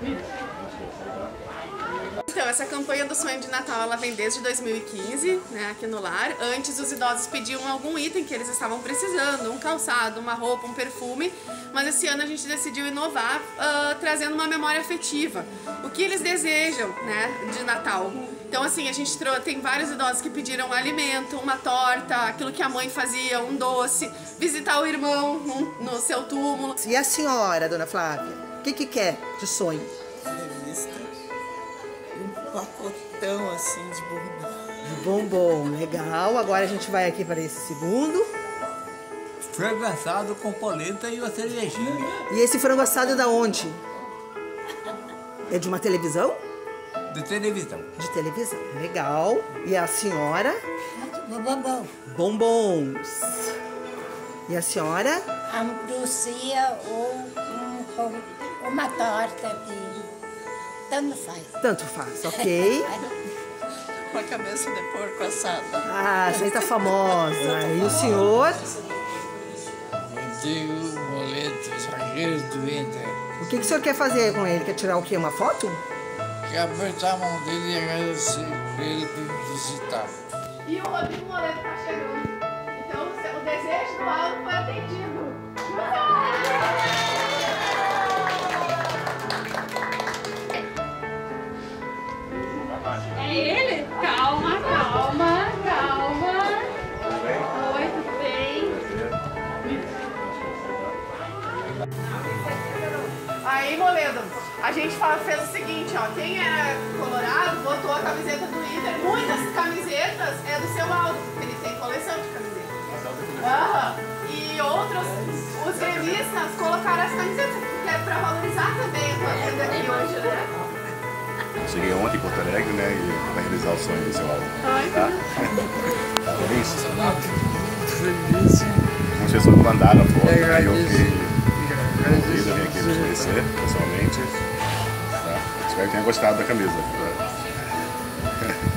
Então, essa campanha do sonho de Natal, ela vem desde 2015, né, aqui no lar. Antes, os idosos pediam algum item que eles estavam precisando, um calçado, uma roupa, um perfume. Mas esse ano a gente decidiu inovar, uh, trazendo uma memória afetiva. O que eles desejam, né, de Natal. Então, assim, a gente tem vários idosos que pediram um alimento, uma torta, aquilo que a mãe fazia, um doce, visitar o irmão no, no seu túmulo. E a senhora, dona Flávia, o que, que quer de sonho? Revista. Um pacotão assim de bombom. De bombom, legal. Agora a gente vai aqui para esse segundo. Frango assado com polenta e uma cervejinha. E esse frango assado é da onde? É de uma televisão? De televisão. De televisão, legal. E a senhora? Bombom. Bombons. E a senhora? Ambrosia ou um, uma torta de... Tanto faz. Tanto faz, ok. Uma cabeça de porco assada. Ah, aí tá famosa. E o senhor? Digo boleto, zagueiro do Inter. O que, que o senhor quer fazer com ele? Quer tirar o quê? Uma foto? Quer apertar a mão dele e agradecer por ele me visitar. E o Rodrigo Moleto tá chegando. É ele? Calma, calma, calma. Oi, tudo bem? Aí, Moledo, a gente fez o seguinte, ó. Quem era colorado botou a camiseta do Inter. Muitas camisetas é do seu Aldo, porque ele tem coleção de camisetas. Aham. E outros, os gremistas colocaram as camisetas, porque é pra valorizar também a tua vida aqui hoje, né? Cheguei ontem em Porto Alegre, né, e vai realizar o sonho do seu álbum. Ai, Tá? Tá feliz? Feliz. Muitas pessoas me mandaram foto, Eu aí eu fiquei convido a vir aqui nos conhecer pessoalmente. Tá? Espero que tenha gostado da camisa.